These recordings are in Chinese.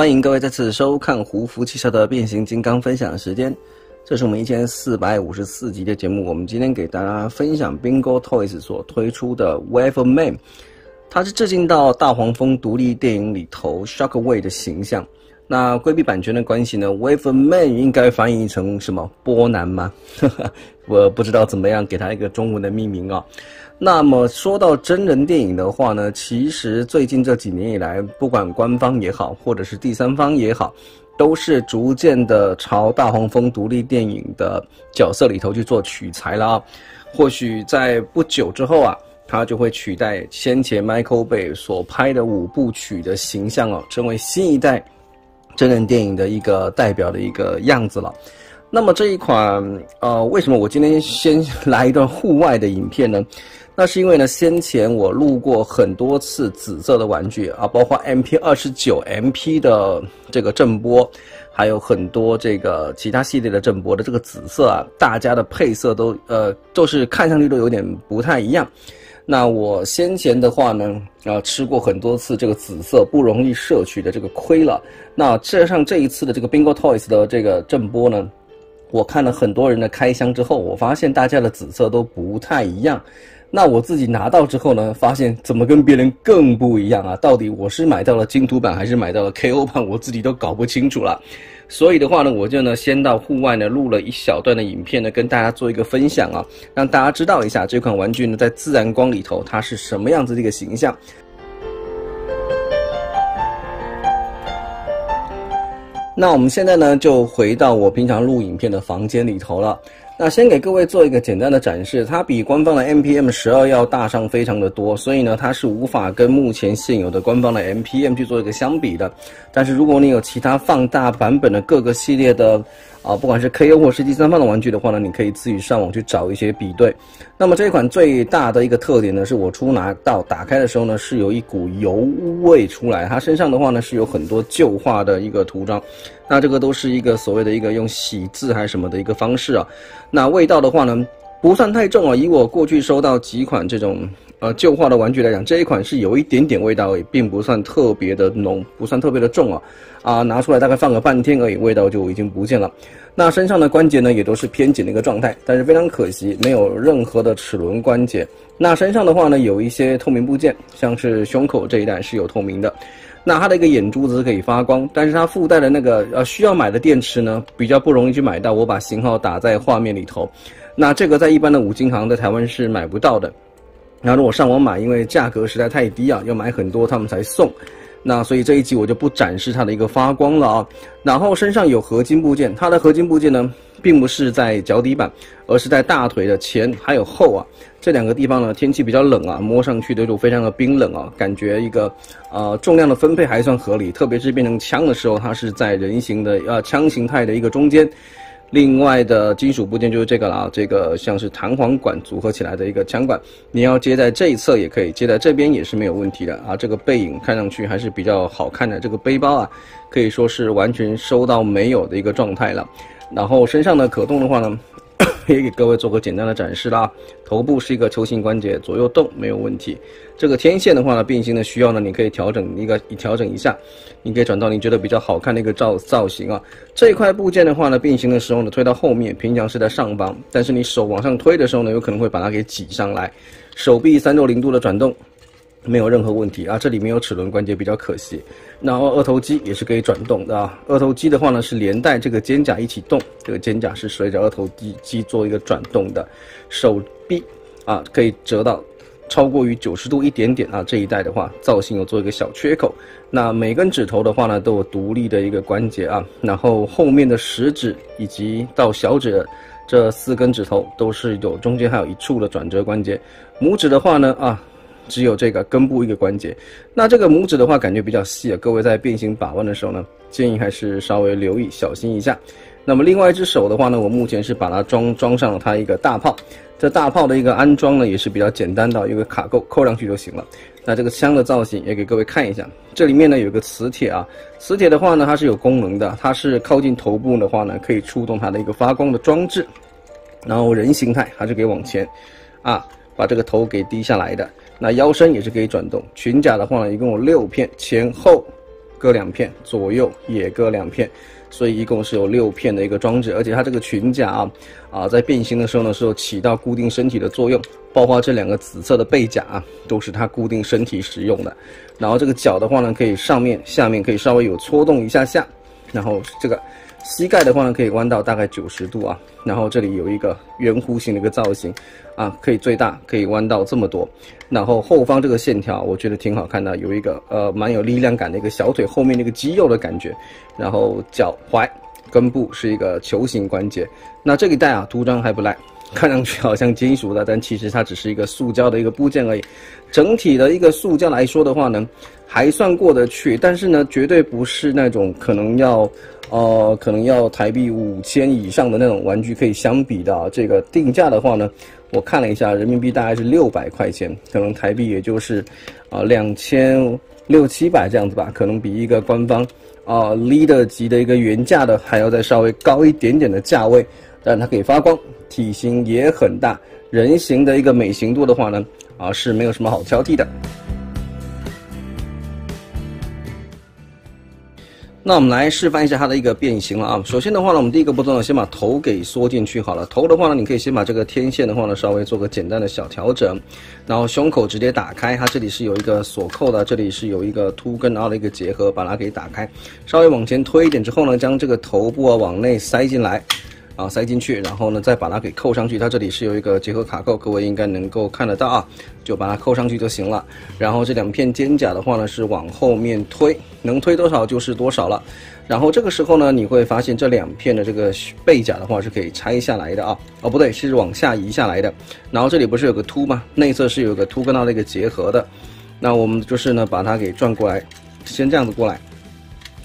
欢迎各位再次收看胡服汽车的变形金刚分享时间，这是我们一千四百五十四集的节目。我们今天给大家分享 Bingo Toys 所推出的 Wave Man，它是致敬到大黄蜂独立电影里头 Shockwave 的形象。那规避版权的关系呢，Wave Man 应该翻译成什么波南吗？我不知道怎么样给它一个中文的命名啊。那么说到真人电影的话呢，其实最近这几年以来，不管官方也好，或者是第三方也好，都是逐渐的朝大黄蜂独立电影的角色里头去做取材了啊。或许在不久之后啊，它就会取代先前 Michael Bay 所拍的五部曲的形象哦，成为新一代真人电影的一个代表的一个样子了。那么这一款呃，为什么我今天先来一段户外的影片呢？那是因为呢，先前我录过很多次紫色的玩具啊，包括 MP 二十九 MP 的这个震波，还有很多这个其他系列的震波的这个紫色啊，大家的配色都呃都是看上去都有点不太一样。那我先前的话呢，啊吃过很多次这个紫色不容易摄取的这个亏了。那加上这一次的这个 Bingo Toys 的这个震波呢，我看了很多人的开箱之后，我发现大家的紫色都不太一样。那我自己拿到之后呢，发现怎么跟别人更不一样啊？到底我是买到了金土版还是买到了 KO 版，我自己都搞不清楚了。所以的话呢，我就呢先到户外呢录了一小段的影片呢，跟大家做一个分享啊，让大家知道一下这款玩具呢在自然光里头它是什么样子的一个形象。那我们现在呢就回到我平常录影片的房间里头了。那先给各位做一个简单的展示，它比官方的 MPM 十二要大上非常的多，所以呢，它是无法跟目前现有的官方的 MPM 去做一个相比的。但是如果你有其他放大版本的各个系列的，啊，不管是 KO 或是第三方的玩具的话呢，你可以自己上网去找一些比对。那么这款最大的一个特点呢，是我初拿到打开的时候呢，是有一股油污味出来，它身上的话呢是有很多旧化的一个涂装。那这个都是一个所谓的一个用洗字还是什么的一个方式啊。那味道的话呢，不算太重啊。以我过去收到几款这种呃旧化的玩具来讲，这一款是有一点点味道而已，并不算特别的浓，不算特别的重啊。啊，拿出来大概放个半天而已，味道就已经不见了。那身上的关节呢，也都是偏紧的一个状态，但是非常可惜，没有任何的齿轮关节。那身上的话呢，有一些透明部件，像是胸口这一带是有透明的。那它的一个眼珠子是可以发光，但是它附带的那个呃需要买的电池呢，比较不容易去买到。我把型号打在画面里头。那这个在一般的五金行在台湾是买不到的。然后我上网买，因为价格实在太低啊，要买很多他们才送。那所以这一集我就不展示它的一个发光了啊。然后身上有合金部件，它的合金部件呢，并不是在脚底板，而是在大腿的前还有后啊这两个地方呢。天气比较冷啊，摸上去的就非常的冰冷啊，感觉一个呃重量的分配还算合理。特别是变成枪的时候，它是在人形的呃枪形态的一个中间。另外的金属部件就是这个了啊，这个像是弹簧管组合起来的一个枪管，你要接在这一侧也可以，接在这边也是没有问题的啊。这个背影看上去还是比较好看的，这个背包啊，可以说是完全收到没有的一个状态了。然后身上的可动的话呢。也给各位做个简单的展示啦。头部是一个球形关节，左右动没有问题。这个天线的话呢，变形的需要呢，你可以调整一个，调整一下，你可以转到你觉得比较好看的一个造造型啊。这一块部件的话呢，变形的时候呢，推到后面，平常是在上方，但是你手往上推的时候呢，有可能会把它给挤上来。手臂三六零度的转动。没有任何问题啊，这里面有齿轮关节比较可惜。然后二头肌也是可以转动的啊，二头肌的话呢是连带这个肩胛一起动，这个肩胛是随着二头肌肌做一个转动的。手臂啊可以折到超过于九十度一点点啊，这一带的话造型有做一个小缺口。那每根指头的话呢都有独立的一个关节啊，然后后面的食指以及到小指这四根指头都是有中间还有一处的转折关节。拇指的话呢啊。只有这个根部一个关节，那这个拇指的话感觉比较细啊，各位在变形把玩的时候呢，建议还是稍微留意小心一下。那么另外一只手的话呢，我目前是把它装装上了它一个大炮，这大炮的一个安装呢也是比较简单的，一个卡扣扣上去就行了。那这个枪的造型也给各位看一下，这里面呢有个磁铁啊，磁铁的话呢它是有功能的，它是靠近头部的话呢可以触动它的一个发光的装置，然后人形态还是可以往前，啊，把这个头给低下来的。那腰身也是可以转动，裙甲的话呢，一共有六片，前后各两片，左右也各两片，所以一共是有六片的一个装置。而且它这个裙甲啊，啊，在变形的时候呢，是有起到固定身体的作用。包括这两个紫色的背甲啊，都是它固定身体使用的。然后这个脚的话呢，可以上面、下面可以稍微有搓动一下下。然后这个膝盖的话呢，可以弯到大概九十度啊。然后这里有一个圆弧形的一个造型啊，可以最大可以弯到这么多。然后后方这个线条我觉得挺好看的，有一个呃蛮有力量感的一个小腿后面那个肌肉的感觉。然后脚踝、根部是一个球形关节。那这一代啊涂装还不赖。看上去好像金属的，但其实它只是一个塑胶的一个部件而已。整体的一个塑胶来说的话呢，还算过得去，但是呢，绝对不是那种可能要，呃，可能要台币五千以上的那种玩具可以相比的。这个定价的话呢，我看了一下，人民币大概是六百块钱，可能台币也就是，呃，两千六七百这样子吧，可能比一个官方啊 leader 级的一个原价的还要再稍微高一点点的价位。但它可以发光，体型也很大，人形的一个美型度的话呢，啊是没有什么好挑剔的。那我们来示范一下它的一个变形了啊。首先的话呢，我们第一个步骤呢，先把头给缩进去好了。头的话呢，你可以先把这个天线的话呢，稍微做个简单的小调整，然后胸口直接打开，它这里是有一个锁扣的，这里是有一个凸跟凹的一个结合，把它给打开，稍微往前推一点之后呢，将这个头部啊往内塞进来。啊，塞进去，然后呢，再把它给扣上去。它这里是有一个结合卡扣，各位应该能够看得到啊，就把它扣上去就行了。然后这两片肩甲的话呢，是往后面推，能推多少就是多少了。然后这个时候呢，你会发现这两片的这个背甲的话是可以拆下来的啊。哦，不对，是往下移下来的。然后这里不是有个凸吗？内侧是有个凸跟它的一个结合的。那我们就是呢，把它给转过来，先这样子过来，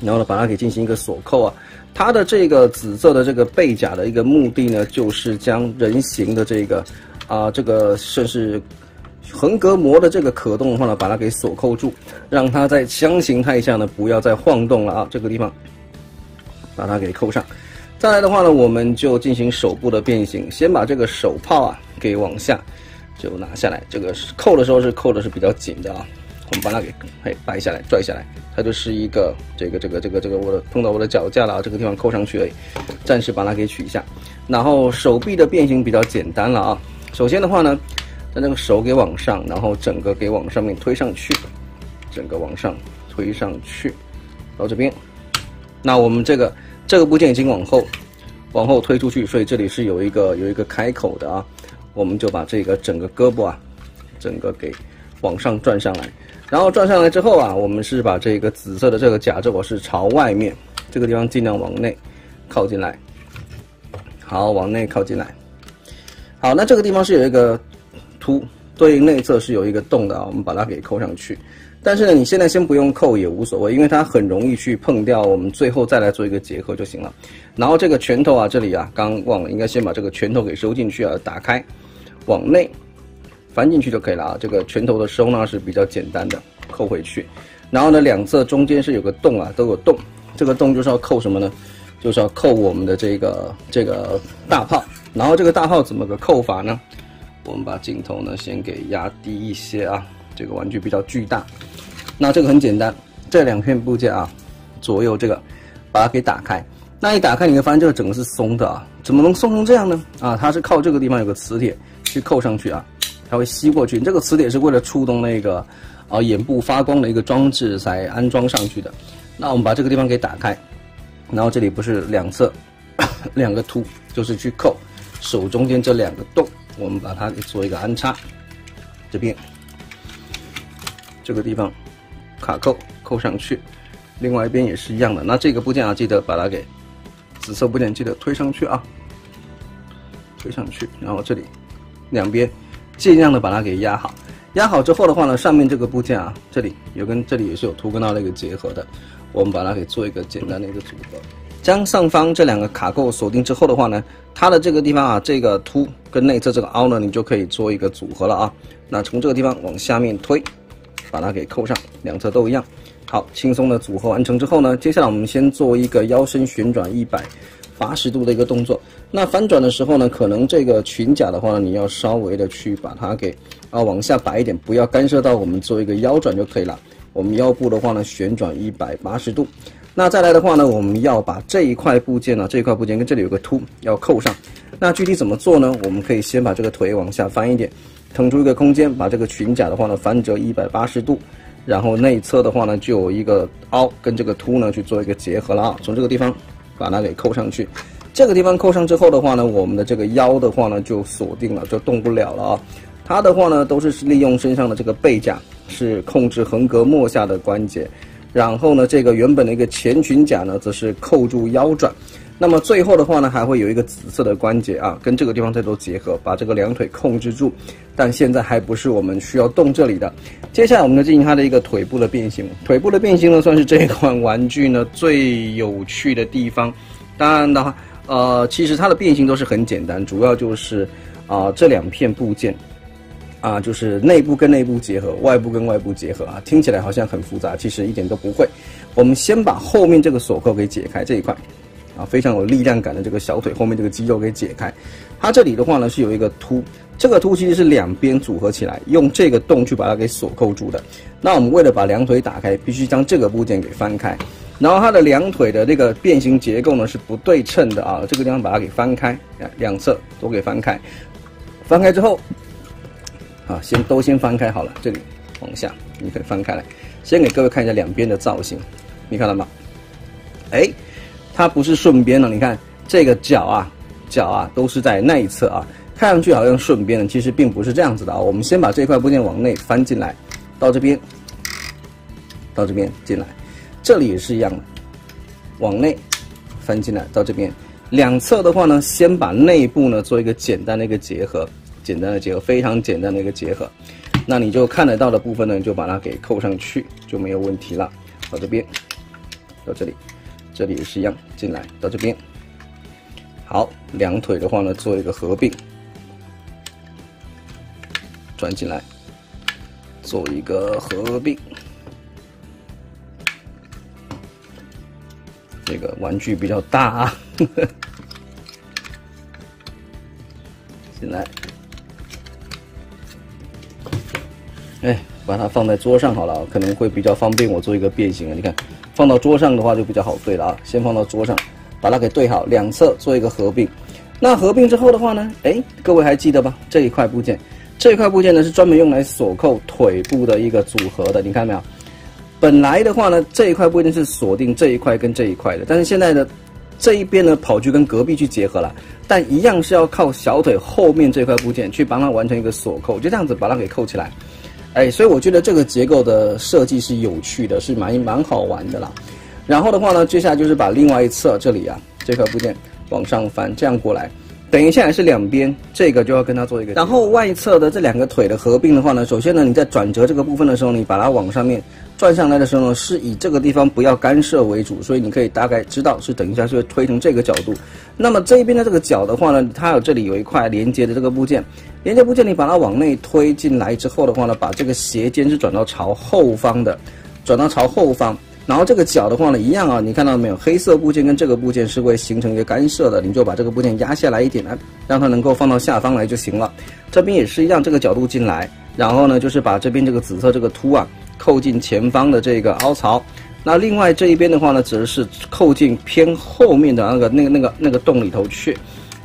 然后呢，把它给进行一个锁扣啊。它的这个紫色的这个背甲的一个目的呢，就是将人形的这个，啊，这个算是横膈膜的这个可动的话呢，把它给锁扣住，让它在箱形态下呢不要再晃动了啊，这个地方把它给扣上。再来的话呢，我们就进行手部的变形，先把这个手炮啊给往下就拿下来，这个扣的时候是扣的是比较紧的啊。我们把它给嘿掰下来、拽下来，它就是一个这个、这个、这个、这个，我的碰到我的脚架了啊，这个地方扣上去了，暂时把它给取一下。然后手臂的变形比较简单了啊，首先的话呢，在那个手给往上，然后整个给往上面推上去，整个往上推上去，到这边。那我们这个这个部件已经往后往后推出去，所以这里是有一个有一个开口的啊，我们就把这个整个胳膊啊，整个给往上转上来。然后转上来之后啊，我们是把这个紫色的这个甲胄是朝外面，这个地方尽量往内靠进来，好，往内靠进来。好，那这个地方是有一个凸，对应内侧是有一个洞的啊，我们把它给扣上去。但是呢，你现在先不用扣也无所谓，因为它很容易去碰掉，我们最后再来做一个结合就行了。然后这个拳头啊，这里啊，刚忘了，应该先把这个拳头给收进去啊，打开，往内。翻进去就可以了啊，这个拳头的收纳是比较简单的，扣回去，然后呢，两侧中间是有个洞啊，都有洞，这个洞就是要扣什么呢？就是要扣我们的这个这个大炮，然后这个大炮怎么个扣法呢？我们把镜头呢先给压低一些啊，这个玩具比较巨大，那这个很简单，这两片部件啊，左右这个把它给打开，那一打开你会发现这个整个是松的啊，怎么能松成这样呢？啊，它是靠这个地方有个磁铁去扣上去啊。它会吸过去，这个磁铁是为了触动那个，啊，眼部发光的一个装置才安装上去的。那我们把这个地方给打开，然后这里不是两侧 两个凸，就是去扣手中间这两个洞，我们把它给做一个安插。这边这个地方卡扣扣上去，另外一边也是一样的。那这个部件啊，记得把它给紫色部件记得推上去啊，推上去，然后这里两边。尽量的把它给压好，压好之后的话呢，上面这个部件啊，这里有跟这里也是有凸跟凹的一个结合的，我们把它给做一个简单的一个组合。将上方这两个卡扣锁定之后的话呢，它的这个地方啊，这个凸跟内侧这个凹呢，你就可以做一个组合了啊。那从这个地方往下面推，把它给扣上，两侧都一样。好，轻松的组合完成之后呢，接下来我们先做一个腰身旋转一百。八十度的一个动作，那翻转的时候呢，可能这个裙甲的话呢，你要稍微的去把它给啊往下摆一点，不要干涉到我们做一个腰转就可以了。我们腰部的话呢旋转一百八十度。那再来的话呢，我们要把这一块部件呢，这一块部件跟这里有个凸要扣上。那具体怎么做呢？我们可以先把这个腿往下翻一点，腾出一个空间，把这个裙甲的话呢翻折一百八十度，然后内侧的话呢就有一个凹跟这个凸呢去做一个结合了啊。从这个地方把它给扣上去，这个地方扣上之后的话呢，我们的这个腰的话呢就锁定了，就动不了了啊。它的话呢都是利用身上的这个背甲，是控制横膈膜下的关节。然后呢，这个原本的一个前裙甲呢，则是扣住腰转。那么最后的话呢，还会有一个紫色的关节啊，跟这个地方再做结合，把这个两腿控制住。但现在还不是我们需要动这里的。接下来我们就进行它的一个腿部的变形。腿部的变形呢，算是这一款玩具呢最有趣的地方。当然的话，呃，其实它的变形都是很简单，主要就是啊这两片部件。啊，就是内部跟内部结合，外部跟外部结合啊，听起来好像很复杂，其实一点都不会。我们先把后面这个锁扣给解开这一块，啊，非常有力量感的这个小腿后面这个肌肉给解开。它这里的话呢是有一个凸，这个凸其实是两边组合起来，用这个洞去把它给锁扣住的。那我们为了把两腿打开，必须将这个部件给翻开，然后它的两腿的这个变形结构呢是不对称的啊，这个地方把它给翻开，两侧都给翻开，翻开之后。啊，先都先翻开好了，这里往下，你可以翻开来，先给各位看一下两边的造型，你看到吗？哎，它不是顺边的，你看这个角啊，角啊都是在内侧啊，看上去好像顺边的，其实并不是这样子的啊。我们先把这块部件往内翻进来，到这边，到这边进来，这里也是一样的，往内翻进来到这边，两侧的话呢，先把内部呢做一个简单的一个结合。简单的结合，非常简单的一个结合，那你就看得到的部分呢，就把它给扣上去，就没有问题了。到这边，到这里，这里也是一样，进来到这边。好，两腿的话呢，做一个合并，转进来，做一个合并。这个玩具比较大啊，进来。哎，把它放在桌上好了，可能会比较方便我做一个变形啊。你看，放到桌上的话就比较好对了啊。先放到桌上，把它给对好，两侧做一个合并。那合并之后的话呢，哎，各位还记得吧？这一块部件，这一块部件呢是专门用来锁扣腿部的一个组合的。你看到没有？本来的话呢，这一块部件是锁定这一块跟这一块的，但是现在的这一边呢跑去跟隔壁去结合了，但一样是要靠小腿后面这块部件去帮它完成一个锁扣，就这样子把它给扣起来。哎，所以我觉得这个结构的设计是有趣的，是蛮蛮好玩的啦。然后的话呢，接下来就是把另外一侧这里啊这块部件往上翻，这样过来，等一下是两边，这个就要跟它做一个。然后外侧的这两个腿的合并的话呢，首先呢你在转折这个部分的时候，你把它往上面。转上来的时候呢，是以这个地方不要干涉为主，所以你可以大概知道是等一下是会推成这个角度。那么这边的这个角的话呢，它有这里有一块连接的这个部件，连接部件你把它往内推进来之后的话呢，把这个斜肩是转到朝后方的，转到朝后方。然后这个角的话呢，一样啊，你看到没有？黑色部件跟这个部件是会形成一个干涉的，你就把这个部件压下来一点呢，让它能够放到下方来就行了。这边也是一样，这个角度进来，然后呢，就是把这边这个紫色这个凸啊。扣进前方的这个凹槽，那另外这一边的话呢，则是扣进偏后面的那个那个那个那个洞里头去。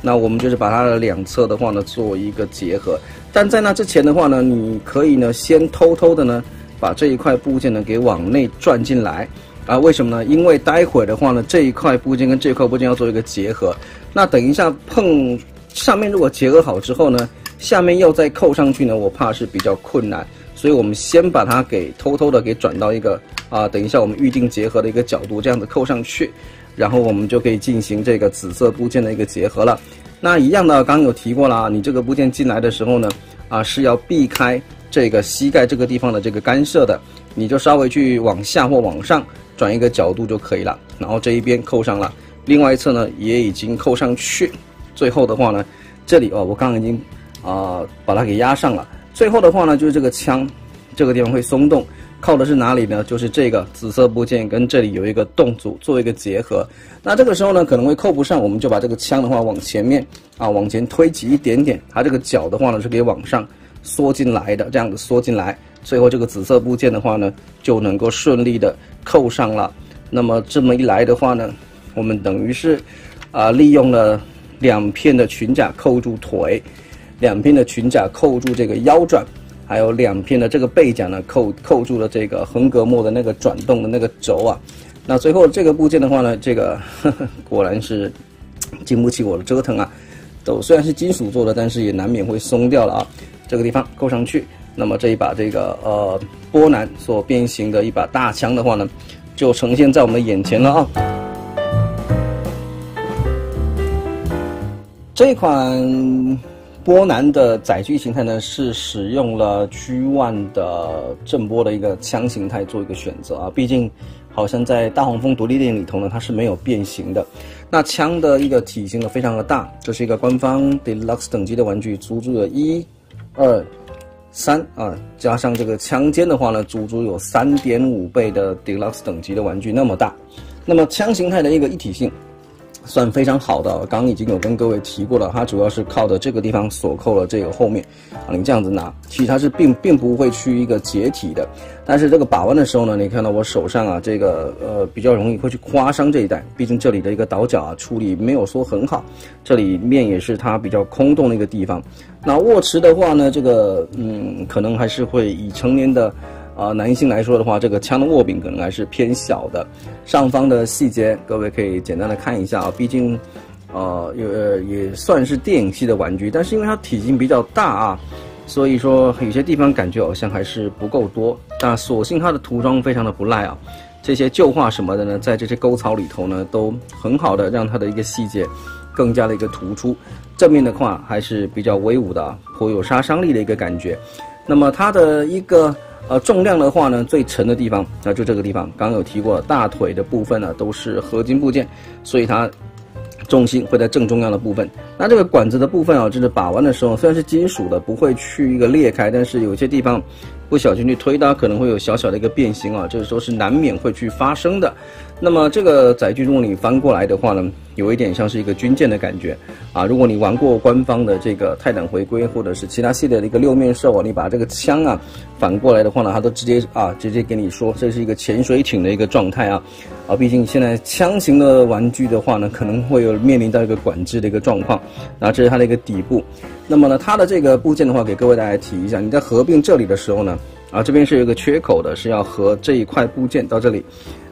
那我们就是把它的两侧的话呢，做一个结合。但在那之前的话呢，你可以呢，先偷偷的呢，把这一块部件呢给往内转进来啊？为什么呢？因为待会的话呢，这一块部件跟这块部件要做一个结合。那等一下碰上面如果结合好之后呢，下面要再扣上去呢，我怕是比较困难。所以我们先把它给偷偷的给转到一个啊，等一下我们预定结合的一个角度，这样子扣上去，然后我们就可以进行这个紫色部件的一个结合了。那一样的，刚有提过了啊，你这个部件进来的时候呢，啊是要避开这个膝盖这个地方的这个干涉的，你就稍微去往下或往上转一个角度就可以了。然后这一边扣上了，另外一侧呢也已经扣上去。最后的话呢，这里哦，我刚刚已经啊把它给压上了。最后的话呢，就是这个枪，这个地方会松动，靠的是哪里呢？就是这个紫色部件跟这里有一个洞组做一个结合。那这个时候呢，可能会扣不上，我们就把这个枪的话往前面啊往前推挤一点点，它这个脚的话呢是可以往上缩进来的，这样子缩进来，最后这个紫色部件的话呢，就能够顺利的扣上了。那么这么一来的话呢，我们等于是啊利用了两片的裙甲扣住腿，两片的裙甲扣住这个腰转，还有两片的这个背甲呢扣扣住了这个横膈膜的那个转动的那个轴啊。那最后这个部件的话呢，这个呵 呵果然是经不起我的折腾啊。都虽然是金属做的，但是 也难免会松掉了啊。这个地方扣上去，那么这一把这个呃波兰所变形的一把大枪的话呢，就呈现在我们的眼前了啊。这款波兰的载具形态呢，是使用了 G1 的震波的一个枪形态做一个选择啊，毕竟。好像在大黄蜂独立店里头呢，它是没有变形的。那枪的一个体型呢非常的大，这是一个官方 deluxe 等级的玩具，足足有一、二、三啊，加上这个枪尖的话呢，足足有三点五倍的 deluxe 等级的玩具那么大。那么枪形态的一个一体性。算非常好的，刚刚已经有跟各位提过了，它主要是靠的这个地方锁扣了这个后面，啊，你这样子拿，其实它是并并不会去一个解体的，但是这个把玩的时候呢，你看到我手上啊，这个呃比较容易会去刮伤这一带，毕竟这里的一个倒角啊处理没有说很好，这里面也是它比较空洞的一个地方，那握持的话呢，这个嗯可能还是会以成年的。啊，男性来说的话，这个枪的握柄可能还是偏小的。上方的细节，各位可以简单的看一下啊。毕竟，呃，也也算是电影系的玩具，但是因为它体型比较大啊，所以说有些地方感觉好像还是不够多。那所幸它的涂装非常的不赖啊，这些旧画什么的呢，在这些沟槽里头呢，都很好的让它的一个细节更加的一个突出。正面的话还是比较威武的，颇有杀伤力的一个感觉。那么它的一个。呃，重量的话呢，最沉的地方，那就这个地方，刚刚有提过，大腿的部分呢都是合金部件，所以它重心会在正中央的部分。那这个管子的部分啊，就是把玩的时候，虽然是金属的，不会去一个裂开，但是有些地方不小心去推它，可能会有小小的一个变形啊，这个时候是难免会去发生的。那么这个载具，如果你翻过来的话呢？有一点像是一个军舰的感觉啊！如果你玩过官方的这个泰坦回归或者是其他系列的一个六面兽啊，你把这个枪啊反过来的话呢，它都直接啊直接给你说这是一个潜水艇的一个状态啊啊！毕竟现在枪型的玩具的话呢，可能会有面临到一个管制的一个状况。那这是它的一个底部。那么呢，它的这个部件的话，给各位大家提一下，你在合并这里的时候呢，啊这边是有一个缺口的，是要合这一块部件到这里。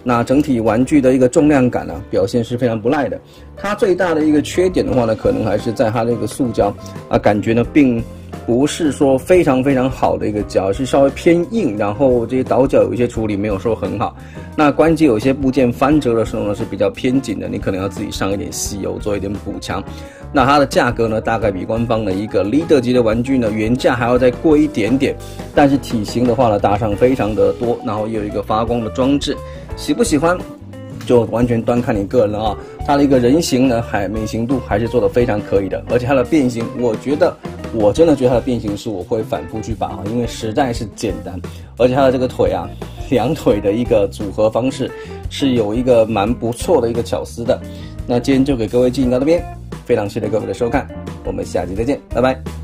那整体玩具的一个重量感呢，表现是非常不赖的。它最大的一个缺点的话呢，可能还是在它的一个塑胶啊，感觉呢并不是说非常非常好的一个胶，是稍微偏硬。然后这些倒角有一些处理没有说很好。那关节有些部件翻折的时候呢是比较偏紧的，你可能要自己上一点吸油做一点补强。那它的价格呢，大概比官方的一个 leader 级的玩具呢原价还要再贵一点点。但是体型的话呢，大上非常的多，然后也有一个发光的装置。喜不喜欢，就完全端看你个人了啊。它的一个人形呢，还美型度还是做的非常可以的，而且它的变形，我觉得我真的觉得它的变形是我会反复去把啊，因为实在是简单，而且它的这个腿啊，两腿的一个组合方式是有一个蛮不错的一个巧思的。那今天就给各位进行到这边，非常谢谢各位的收看，我们下期再见，拜拜。